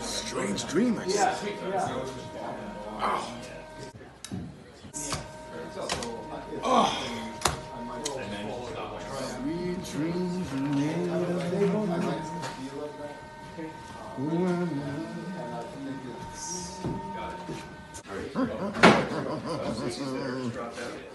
Strange dreamers. Yeah. Oh. Oh. Sweet dreams are made of Who am I?